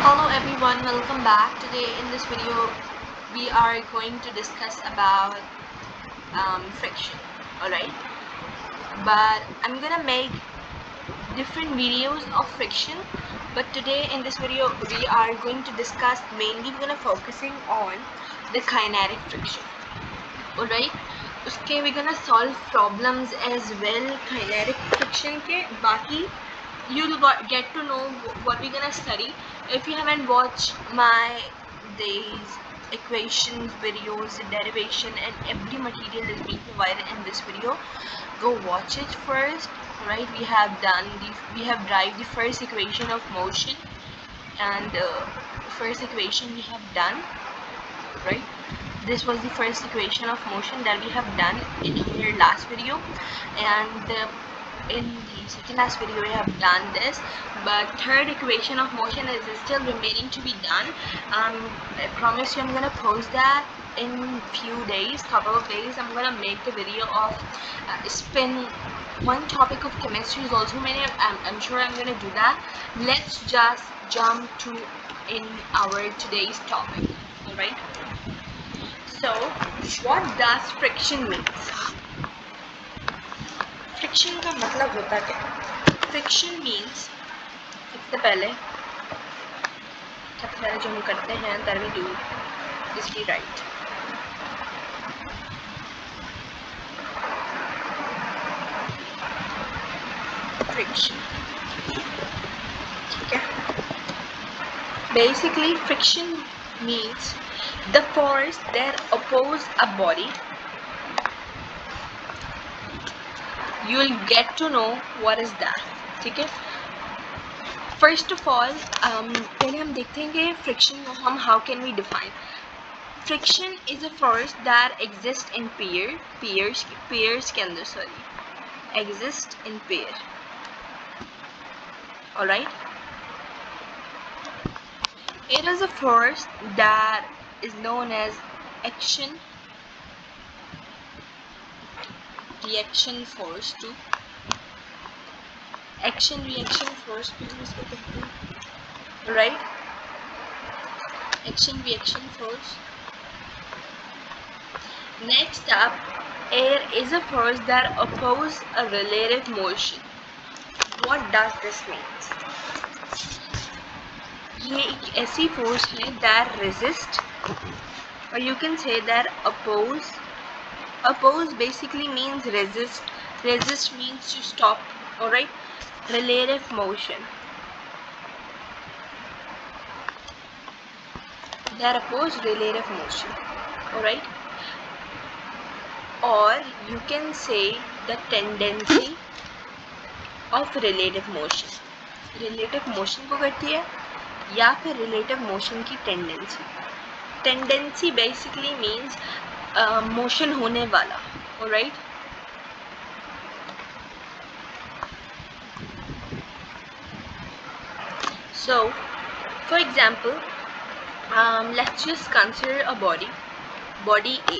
Hello everyone, welcome back. Today in this video we are going to discuss about um, friction, alright? But I'm gonna make different videos of friction but today in this video we are going to discuss mainly we're gonna focusing on the kinetic friction, alright? उसके we're gonna solve problems as well kinetic friction के बाकी you'll get to know what we're gonna study. If you haven't watched my days equations videos derivation and every material is being provided in this video go watch it first right? We have done the we have derived the first equation of motion and uh, first equation we have done right? This was the first equation of motion that we have done in our last video. And uh, in the second last video we have done this. But third equation of motion is still remaining to be done. Um, I promise you I'm gonna post that in few days couple of days. I'm gonna make the video of uh, spin. One topic of chemistry is also many I'm, I'm sure I'm gonna do that. Let's just jump to in our today's topic. Alright? So what does friction means friction का मतलब होता क्या friction means सबसे पहले सबसे पहले जो हम करते हैं that we do is we write friction ठीक है? Basically friction means the force that oppose a body you will get to know what is that ठीक है first of all um, पहले हम देखते हैं कि friction को हम how can we define friction is a force that exists in pair pairs pairs के अंदर sorry exist in pair alright it is a force that is known as action reaction force to action reaction force भी हम इसको कहते हैं right action reaction force next up air is a force that oppose a relative motion what does this mean ये एक ऐसी force है that resist or you can say that oppose oppose basically means resist resist means to stop alright relative motion they oppose relative motion alright or you can say the tendency of relative motion relative motion को करती है या फिर relative motion की tendency tendency basically means motion uh, होने वाला right so for example um, let's just consider a body body A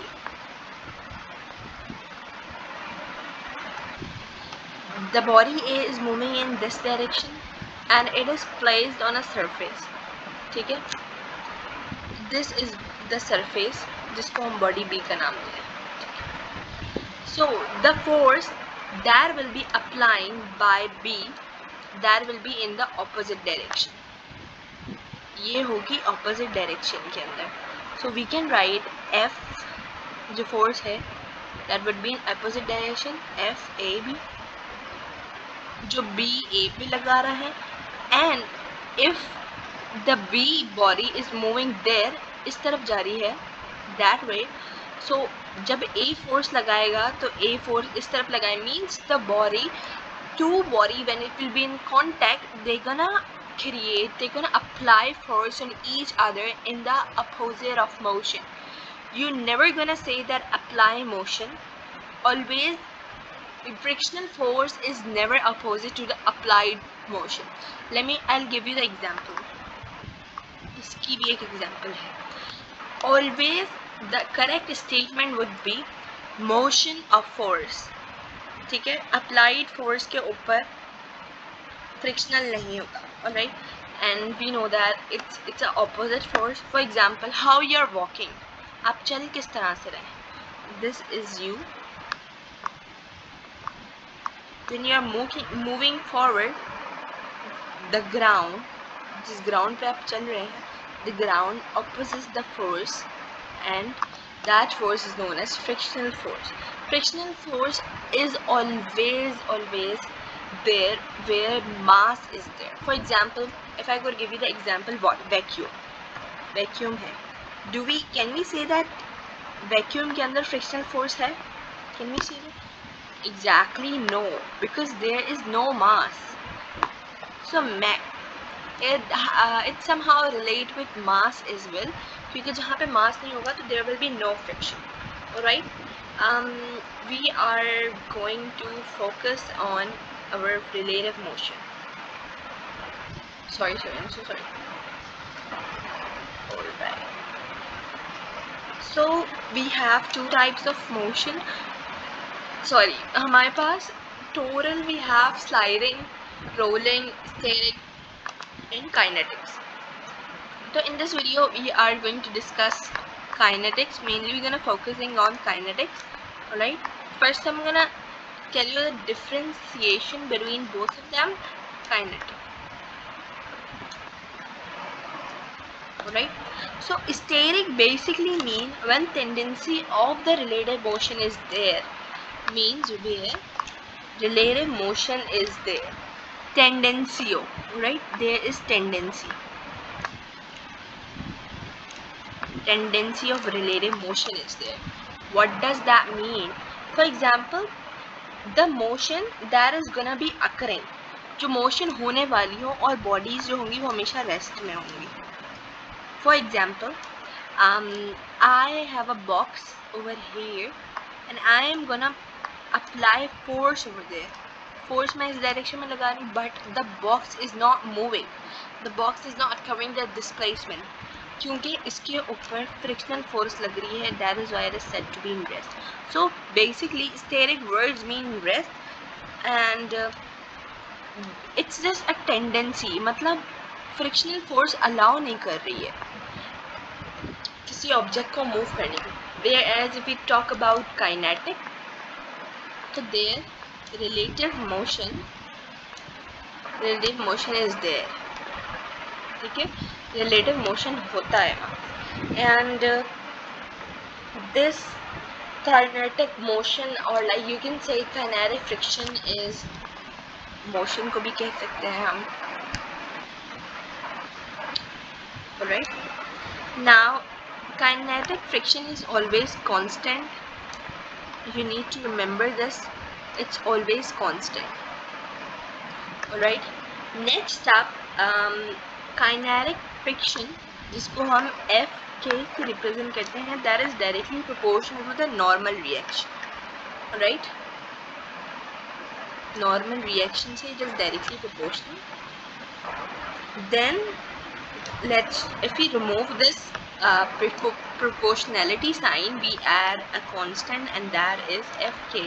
the body A is moving in this direction and it is placed on a surface ठीक है this is the surface जिसको हम body B का नाम दें so the force there will be applying by B there will be in the opposite direction ये होगी opposite direction के अंदर। So we can write F जो फोर्स है that would be in opposite direction F A B जो B A पे लगा रहा है। And if the B body is moving there इस तरफ़ जा रही है दैट वे सो जब ए फोर्स लगाएगा तो ए फोर्स इस तरफ़ लगाए means the body to body when it will be in contact contact they gonna create they gonna apply force on each other in the opposite of motion you never gonna say that apply motion always frictional force is never opposite to the applied motion let me I give you the example इसकी भी एक example है. Always the correct statement would be motion of force ठीक है? Applied force के ऊपर frictional नहीं होगा और right and we know that it's it's a opposite force for example how you are walking आप चल किस तरह से रहे? This is you when you are moving moving forward, the ground, जिस ground पे आप चल रहे हैं, the ground opposes the force and that force is known as frictional force. Frictional force is always always there where mass is there. For example if i could give you the example what vacuum. Vacuum hai. Do we can we say that vacuum ke andar frictional force hai? Can we say that? Exactly no. Because there is no mass. So it, uh, it somehow relate with mass as well. क्योंकि जहाँ पे mass नहीं होगा तो there will be no friction alright um, we are going to focus on our relative motion sorry sorry I'm so sorry alright so we have two types of motion sorry हमारे पास total we have sliding rolling static and kinetics so in this video we are going to discuss kinetics. Mainly we're gonna focusing on kinetics. Alright? First I'm gonna tell you the differentiation between both of them kinetic alright? So static basically mean when tendency of the relative motion is there. Means where relative motion is there. Tendency right there is tendency tendency of relative motion is there what does that mean for example the motion that is gonna be occurring जो motion होने वाली हो और bodies जो होंगी वो हमेशा rest में होंगी for example um, I have a box over here and I am gonna apply force over there force मैं इस direction में लगा रही but the box is not moving the box is not covering the displacement क्योंकि इसके ऊपर frictional force लग रही है that is where is set to be in rest so basically static words mean rest and it's just a tendency मतलब frictional force allow नहीं कर रही है किसी ऑब्जेक्ट को मूव करने की there as we talk about kinetic तो there relative motion relative motion is there ठीक है? रिलेटिव मोशन होता है एंड दिस काइनेटिक मोशन और like you can say kinetic friction is motion को भी कह सकते हैं हम। Right now kinetic friction is always constant you need to remember this it's always constant right next आप काइनेटिक फ्रिक्शन जिसको हम एफ़ के से रिप्रेजेंट करते हैं that is directly proportional to the normal reaction right normal reaction से it is directly proportional then let's if we remove this uh, proportionality sign we add a constant and that is fk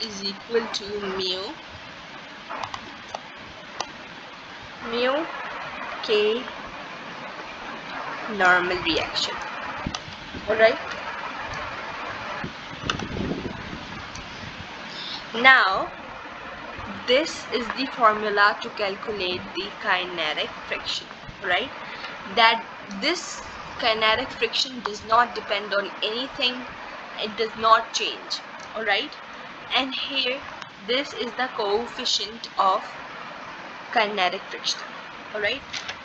is equal to mu mu k normal reaction. Alright now this is the formula to calculate the kinetic friction right? That this kinetic friction does not depend on anything. It does not change alright and here this is the coefficient of kinetic friction alright which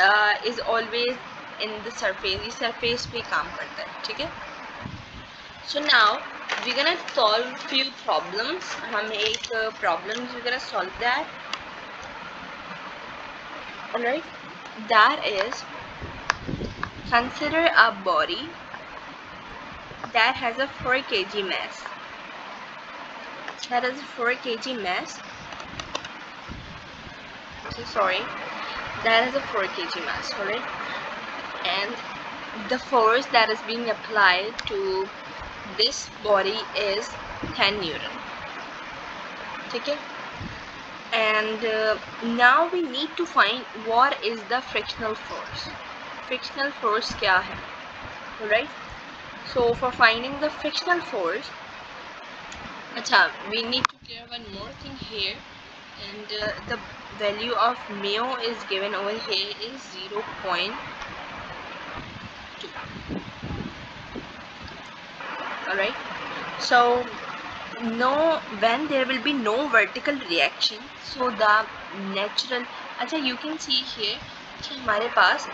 uh, is always in the surface the surface पे काम करता है ठीक है so now we're gonna solve few problems हम एक problems we're gonna solve that alright that is Consider a body that has a 4 kg mass. That is a 4 kg mass. So sorry. That is a 4 kg mass, alright? And the force that is being applied to this body is 10 Newton. Okay? and uh, now we need to find what is the frictional force frictional force kya hai right so for finding the frictional force acha we need to clear one more thing here and uh, the value of mu is given over here is 0 0.2 alright so no when there will be no vertical reaction so the natural अच्छा you can see here कि हमारे पास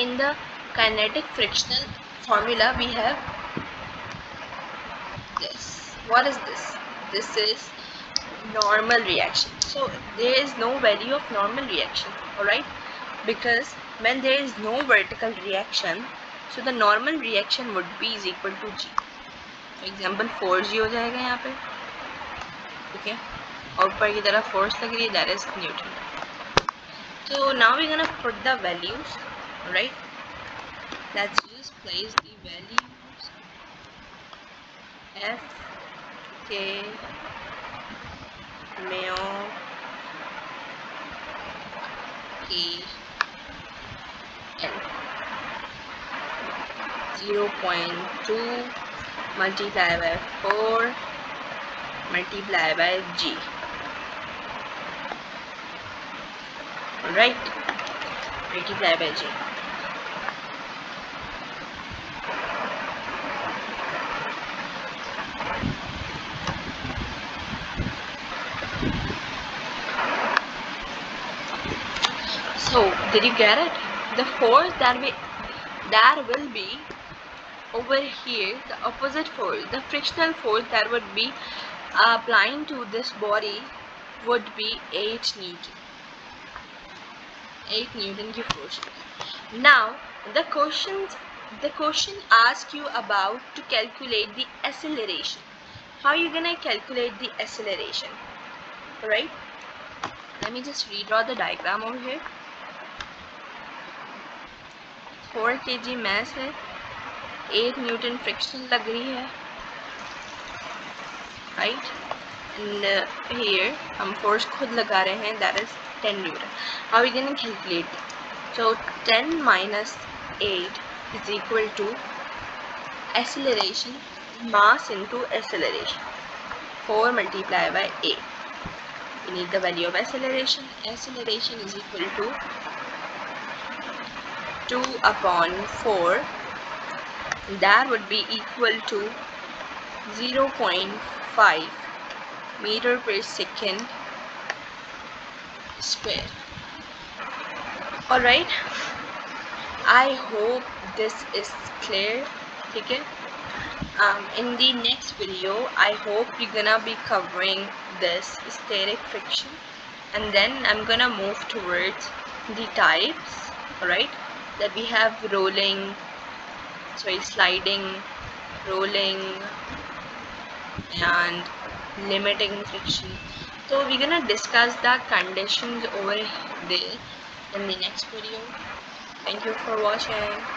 in the kinetic frictional formula we have this what is this this is normal reaction so there is no value of normal reaction alright because when there is no vertical reaction so the normal reaction would be is equal to g example four G हो जाएगा यहाँ पे ठीक है और ऊपर की तरफ फोर्स लग रही है दैट इज न्यूटन तो now we gonna put the values right let's just place the values f k mu k n. 0.2 multiply by 4 multiply by g. Alright. Multiply by g so did you get it? The force that we that will be over here the opposite force the frictional force that would be applying to this body would be 8 newton. 8 newton force. Now the questions the question asks you about to calculate the acceleration. How are you gonna calculate the acceleration? Right let me just redraw the diagram over here four K G mass है। Eight Newton friction लग रही है। Right and here हम force खुद लगा रहे हैं that is ten newton. How we can calculate so ten minus eight is equal to acceleration mass into acceleration four multiply by a you the value of acceleration acceleration is equal to 2 upon 4 that would be equal to 0.5 meter per second square. Alright I hope this is clear. okay um, in the next video I hope you're gonna be covering this static friction and then I'm gonna move towards the types. Alright that we have rolling sorry sliding rolling and limiting friction. So we're gonna discuss the conditions over there in the next video. Thank you for watching